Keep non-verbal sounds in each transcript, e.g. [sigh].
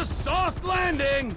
a soft landing!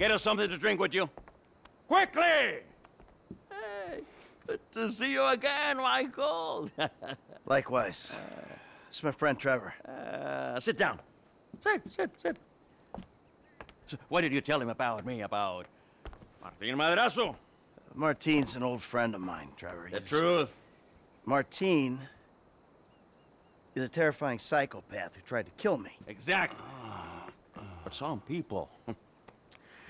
get us something to drink, would you? Quickly! Hey, good to see you again, Michael. [laughs] Likewise. It's my friend Trevor. Uh, sit down. Sit, sit, sit. So, what did you tell him about me, about Martin Madrazo? Martine's an old friend of mine, Trevor. The He's- truth. Martine is a terrifying psychopath who tried to kill me. Exactly. But some people, [laughs]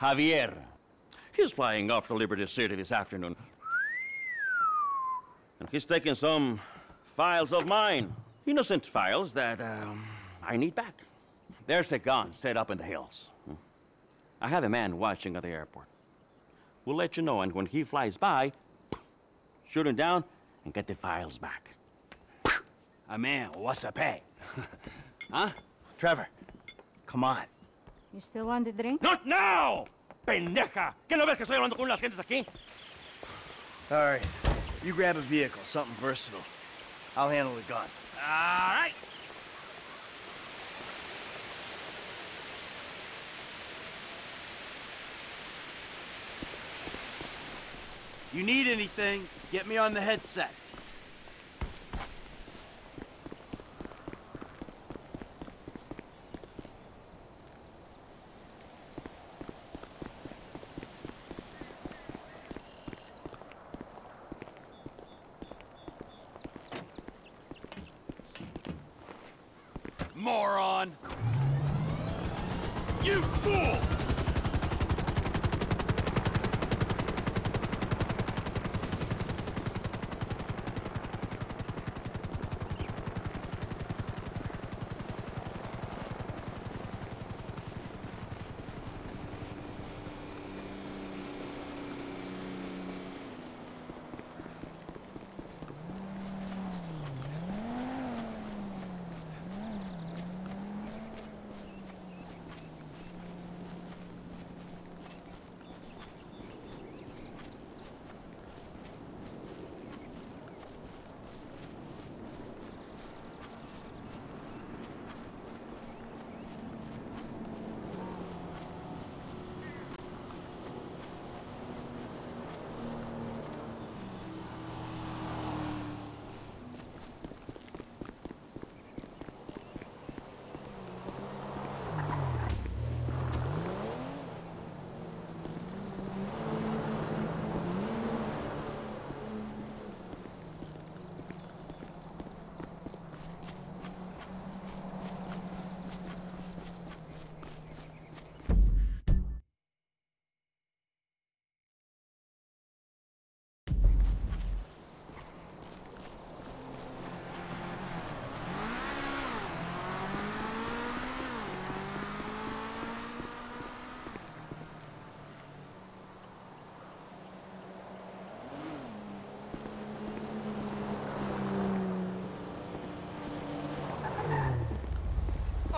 Javier. He's flying off to Liberty City this afternoon. And he's taking some files of mine. Innocent files that um, I need back. There's a gun set up in the hills. I have a man watching at the airport. We'll let you know, and when he flies by, shoot him down and get the files back. A man, what's a pay? [laughs] huh? Trevor, come on. You still want the drink? Not now! Pendeja! ¿Qué no ves que estoy hablando con las gentes aquí? All right. You grab a vehicle, something versatile. I'll handle the gun. All right. You need anything, get me on the headset. Moron! You fool!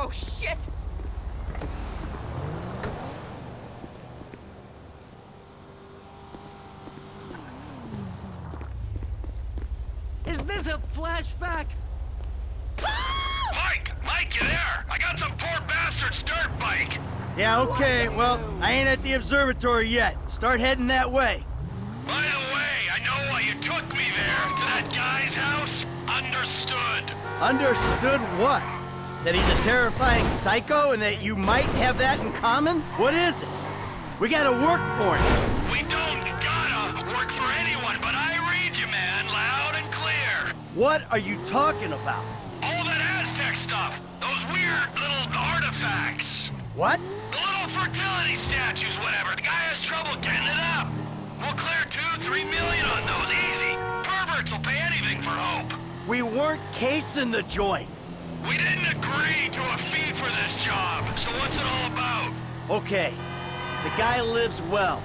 Oh, shit! Is this a flashback? Ah! Mike! Mike, you there? I got some poor bastard's dirt bike! Yeah, okay, well, I ain't at the observatory yet. Start heading that way. By the way, I know why you took me there, to that guy's house. Understood. Understood what? That he's a terrifying psycho and that you might have that in common? What is it? We gotta work for him. We don't gotta work for anyone, but I read you, man, loud and clear. What are you talking about? All that Aztec stuff. Those weird little artifacts. What? The little fertility statues, whatever. The guy has trouble getting it up. We'll clear two, three million on those, easy. Perverts will pay anything for hope. We weren't casing the joint. We didn't agree to a fee for this job, so what's it all about? Okay, the guy lives well.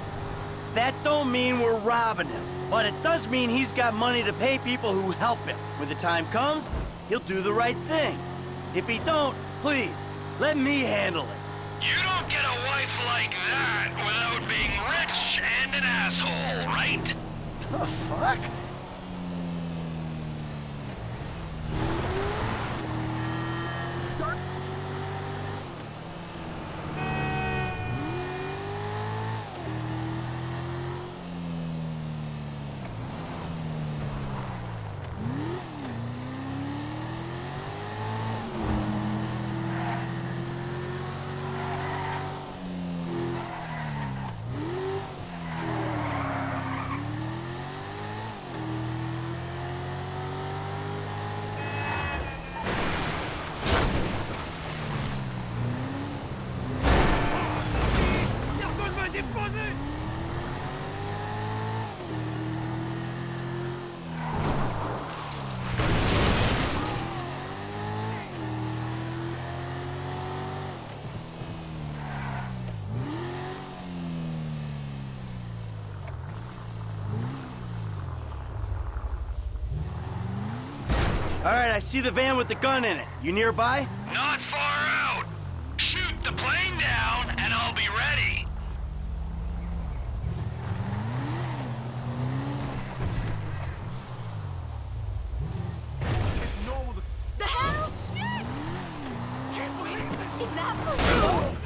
That don't mean we're robbing him, but it does mean he's got money to pay people who help him. When the time comes, he'll do the right thing. If he don't, please, let me handle it. You don't get a wife like that without being rich and an asshole, right? The fuck? All right, I see the van with the gun in it. You nearby? Not far out. Shoot the plane down, and I'll be ready. The hell? Is that for real?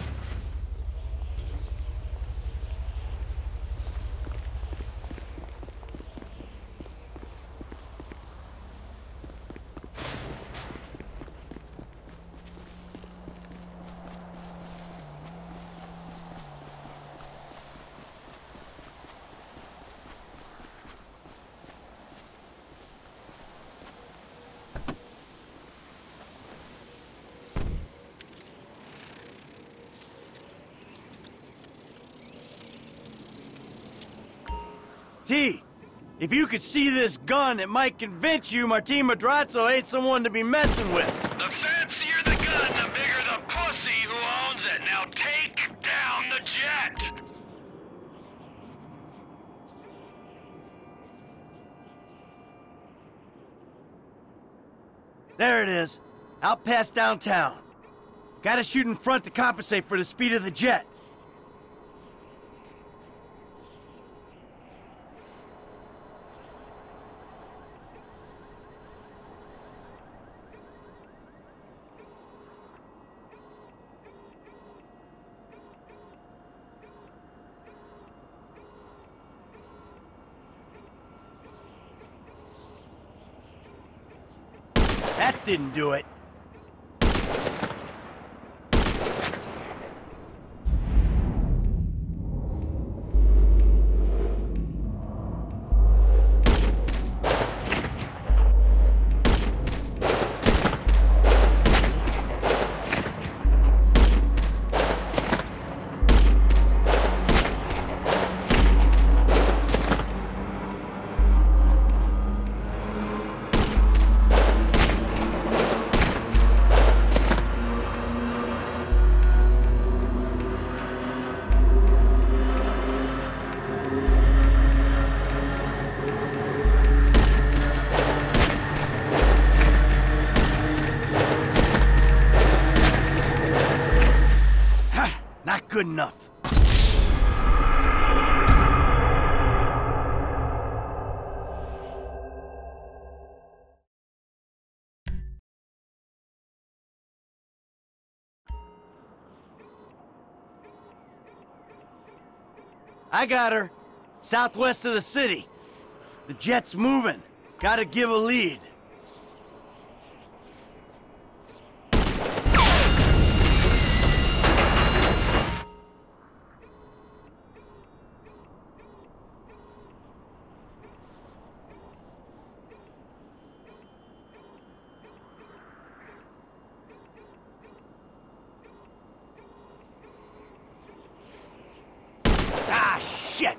T, if you could see this gun, it might convince you Martin Madrazo ain't someone to be messing with. The fancier the gun, the bigger the pussy who owns it. Now take down the jet. There it is. Out past downtown. Gotta shoot in front to compensate for the speed of the jet. That didn't do it. Good enough. I got her. Southwest of the city. The jet's moving. Gotta give a lead. Ah, shit!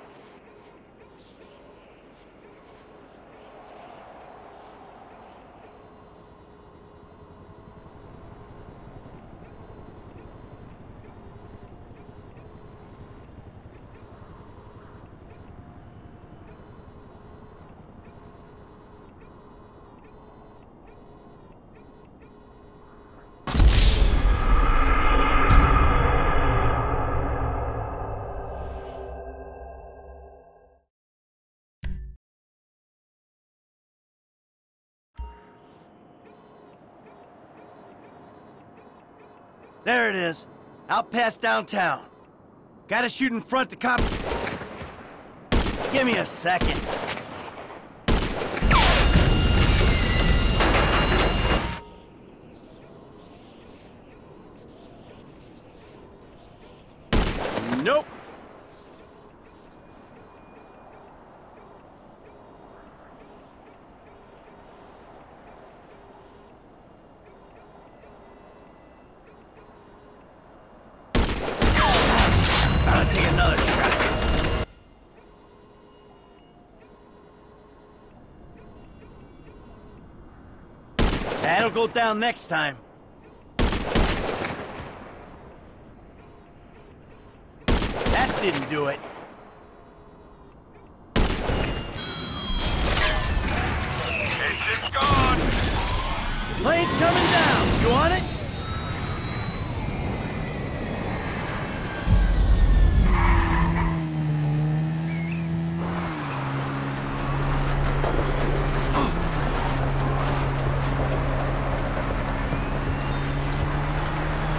There it is. Out past downtown. Gotta shoot in front to cop. Give me a second. Nope. Gotta take another shot. That'll go down next time. That didn't do it. Engine's gone. coming down. You on it?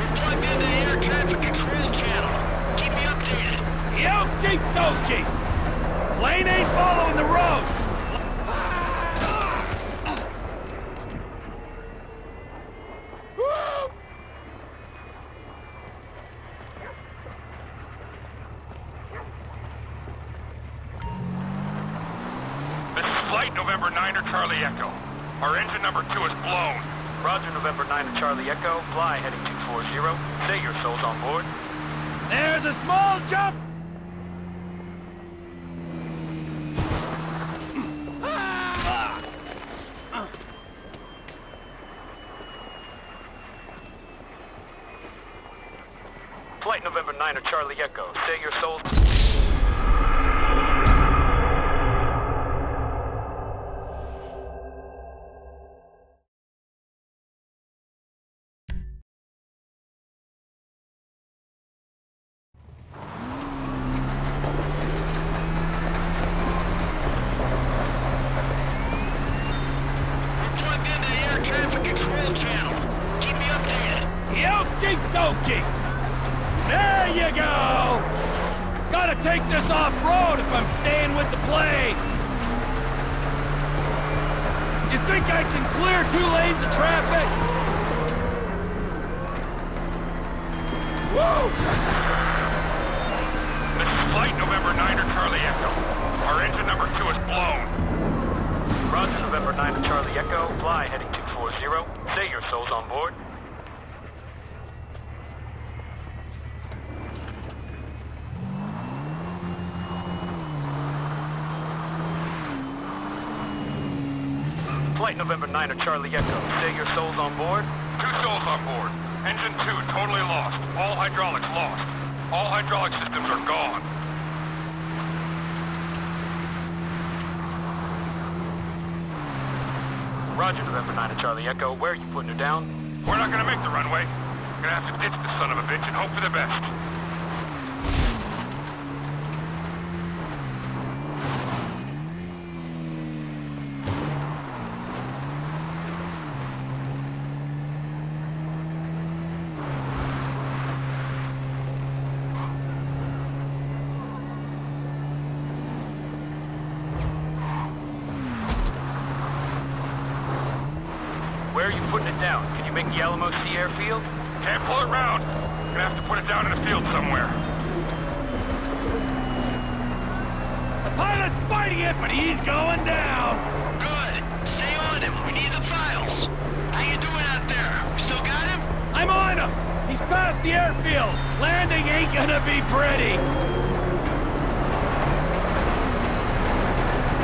We're plugged into the air traffic control channel. Keep me updated. Dokie. Plane ain't following the road. This is Flight November 9er Charlie Echo. Our engine number two is blown. Roger, November 9 Charlie Echo. Fly heading 240. Say your souls on board. There's a small jump. Flight November 9 Charlie Echo. Say your souls... We're plugged into the air traffic control channel. Keep me updated. Okie dokie. There you go. Gotta take this off-road if I'm staying with the plane. You think I can clear two lanes of traffic? Whoa! This is Flight November 9er Charlie Echo. Our engine number two is blown. Roger, November 9 Charlie Echo. Fly heading 240. Say your souls on board. Flight November 9 Charlie Echo. Say your souls on board. Two souls on board. Engine two totally lost. All hydraulics lost. All hydraulic systems are gone. Roger, November 9 Charlie Echo. Where are you putting her down? We're not gonna make the runway. Gonna have to ditch this son of a bitch and hope for the best. Where are you putting it down? Can you make the Alamo Sea Airfield? Can't pull it round. Gonna have to put it down in a field somewhere. The pilot's fighting it, but he's going down. Good. Stay on him. We need the files. How you doing out there? We still got him? I'm on him. He's the airfield. Landing ain't gonna be pretty.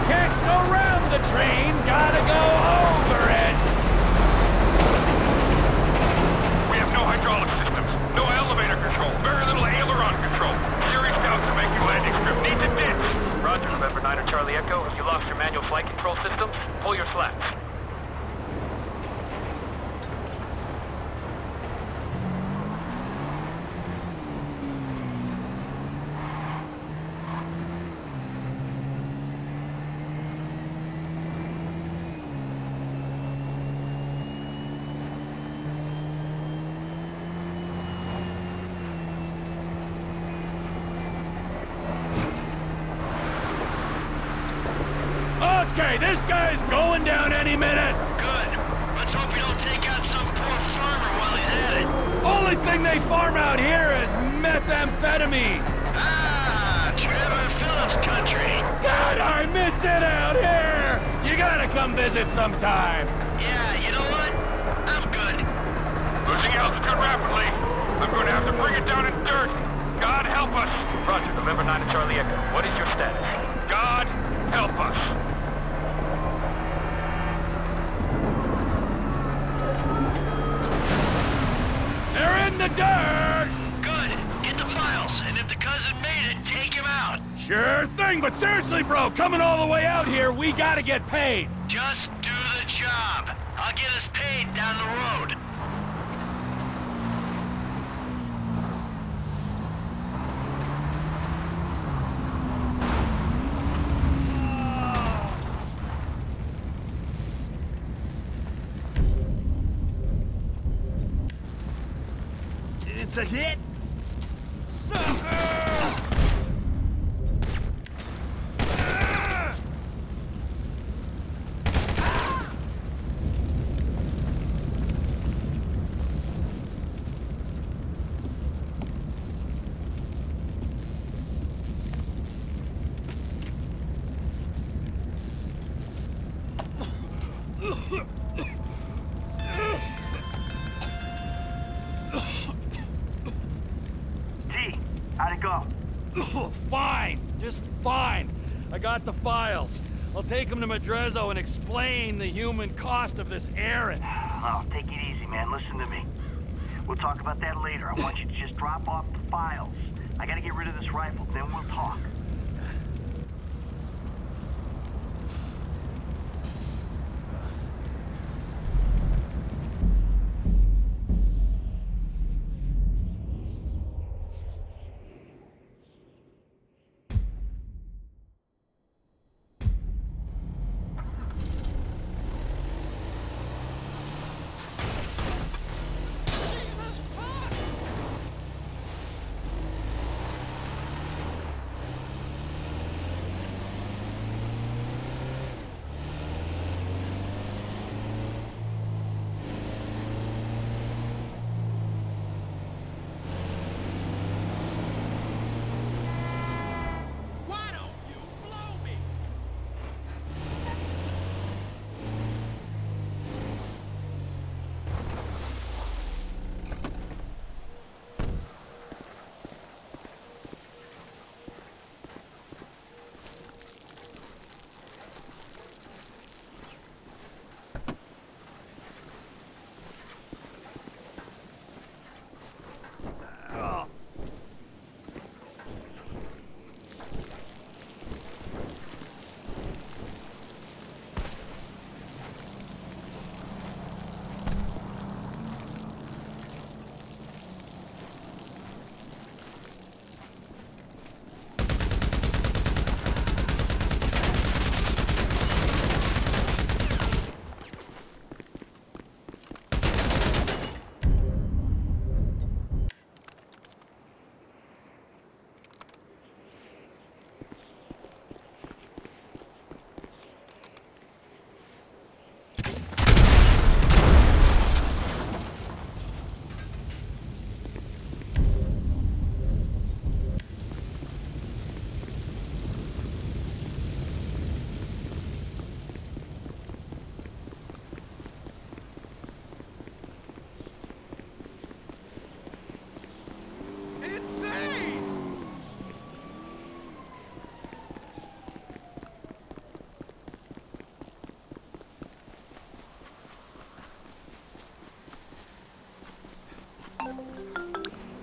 Can't go round the train, gotta go over it. We have no hydraulic systems, no elevator control, very little aileron control. Serious doubts are making landing strip. Need to ditch. Roger, November 9 or Charlie Echo. Have you lost your manual flight control systems? Pull your flaps. Okay, this guy's going down any minute. Good. Let's hope you don't take out some poor farmer while he's at it. Only thing they farm out here is methamphetamine. Ah, Trevor Phillips country. God, I miss it out here. You gotta come visit sometime. Yeah, you know what? I'm good. Losing altitude rapidly. I'm going to have to bring it down in dirt. God help us. Roger, November 9 Charlie Echo. What is your status? God help us. In the dirt. Good. Get the files, and if the cousin made it, take him out. Sure thing, but seriously, bro, coming all the way out here, we gotta get paid. Just do the job. I'll get us paid down the road. It's a hit! T, got the files. I'll take them to Madrazo and explain the human cost of this errand. Oh, take it easy, man. Listen to me. We'll talk about that later. I want you to just drop off the files. I gotta get rid of this rifle, then we'll talk.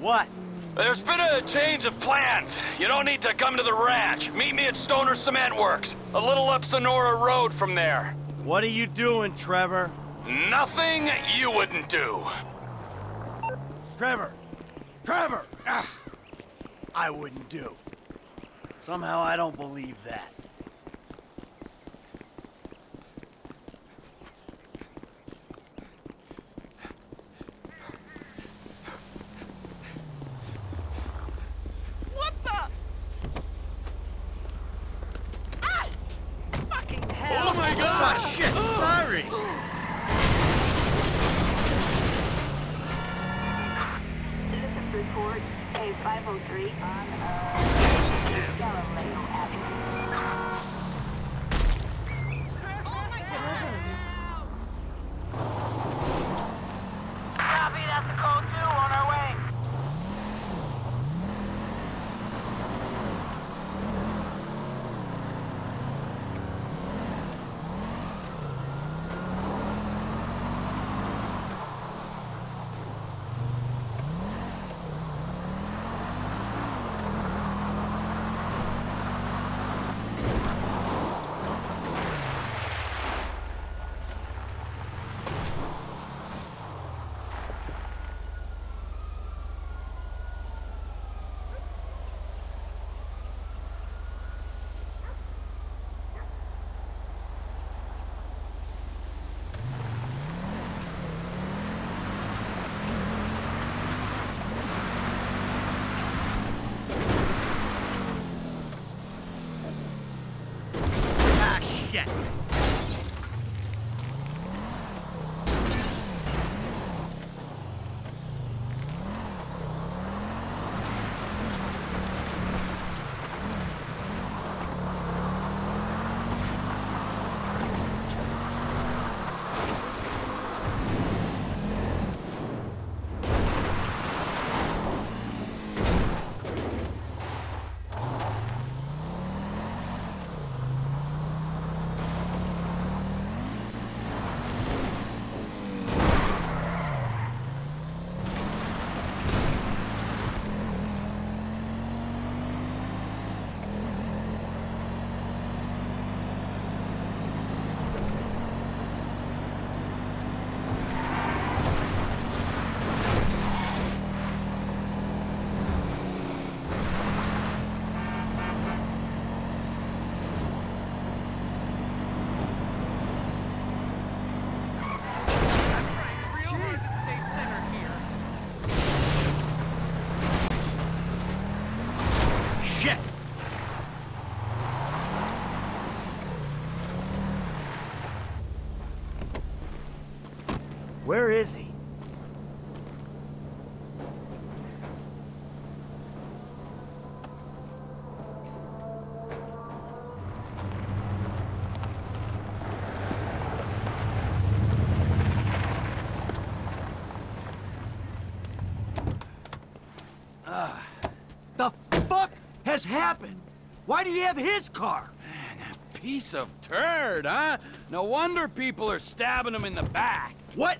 What? There's been a change of plans. You don't need to come to the ranch. Meet me at Stoner Cement Works, a little up Senora Road from there. What are you doing, Trevor? Nothing you wouldn't do. Trevor! Trevor! Ah, I wouldn't do. Somehow I don't believe that. What the? Ah! Fucking hell! Oh, shit! Sorry! Report A503 on uh, Galileo Avenue. Where is he? Ah, the fuck has happened? Why did he have his car? Man, a piece of turd, huh? No wonder people are stabbing him in the back. What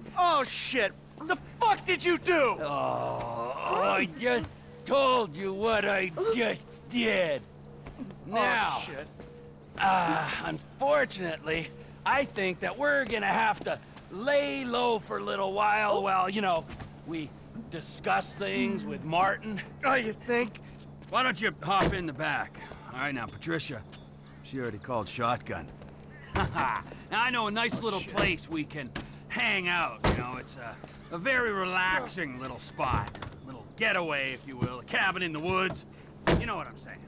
Oh, shit! What the fuck did you do? Oh, I just told you what I just did. Now, Oh, shit. uh, unfortunately, I think that we're gonna have to lay low for a little while while, you know, we discuss things with Martin. Oh, you think? Why don't you hop in the back? All right, now, Patricia. She already called shotgun. [laughs] now, I know a nice little place we can hang out, you know. It's a, a very relaxing little spot. A little getaway, if you will. A cabin in the woods. You know what I'm saying.